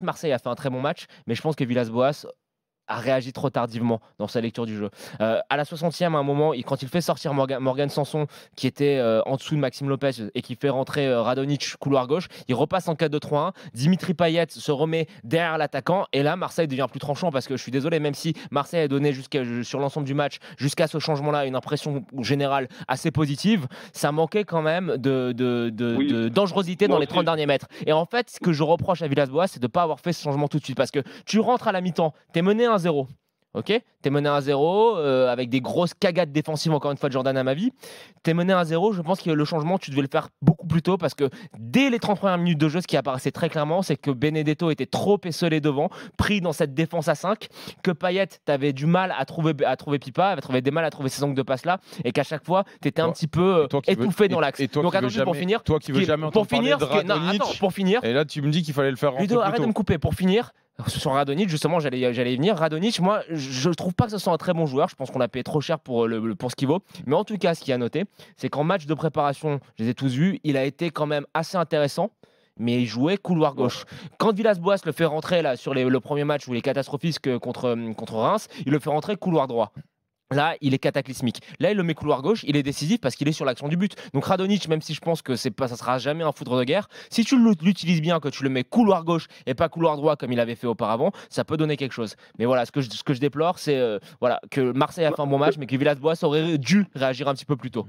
Marseille a fait un très bon match, mais je pense que Villas-Boas a réagi trop tardivement dans sa lecture du jeu. Euh, à la 60e, à un moment, quand il fait sortir Morgan, Sanson, qui était euh, en dessous de Maxime Lopez, et qui fait rentrer euh, Radonic couloir gauche, il repasse en 4-2-3-1. Dimitri Payet se remet derrière l'attaquant, et là, Marseille devient plus tranchant parce que je suis désolé, même si Marseille a donné sur l'ensemble du match, jusqu'à ce changement-là, une impression générale assez positive, ça manquait quand même de, de, dangerosité dans les 30 derniers mètres. Et en fait, ce que je reproche à Villas-Boas, c'est de ne pas avoir fait ce changement tout de suite parce que tu rentres à la mi-temps, tu es mené 1-0. Ok? T'es mené à 0 euh, avec des grosses cagades défensives, encore une fois, de Jordan à ma vie. T'es mené à 0. Je pense que le changement, tu devais le faire beaucoup plus tôt parce que dès les 30 premières minutes de jeu, ce qui apparaissait très clairement, c'est que Benedetto était trop esselé devant, pris dans cette défense à 5, que Payet, t'avais du mal à trouver, à trouver Pipa, avait trouvé des mal à trouver ces angles de passe là, et qu'à chaque fois, t'étais un petit peu euh, étouffé dans l'axe. Donc, attention, pour finir. Toi qui veux jamais pour finir, pour finir. Et là, tu me dis qu'il fallait le faire Ludo, arrête de me couper. Pour finir, sur Radonic, justement, j'allais, y venir. Radonic, moi, je trouve pas que ce soit un très bon joueur. Je pense qu'on a payé trop cher pour, le, pour ce qu'il vaut. Mais en tout cas, ce qui a noté, c'est qu'en match de préparation, je les ai tous vus, il a été quand même assez intéressant mais il jouait couloir gauche. Quand Villas-Boas le fait rentrer là sur le premier match où il est catastrophique contre, contre Reims, il le fait rentrer couloir droit. Là, il est cataclysmique. Là, il le met couloir gauche, il est décisif parce qu'il est sur l'action du but. Donc Radonic, même si je pense que c'est pas, ça sera jamais un foudre de guerre, si tu l'utilises bien, que tu le mets couloir gauche et pas couloir droit comme il avait fait auparavant, ça peut donner quelque chose. Mais voilà, ce que je, ce que je déplore, c'est euh, voilà que Marseille a fait un bon match, mais que Villas-Boas aurait dû réagir un petit peu plus tôt.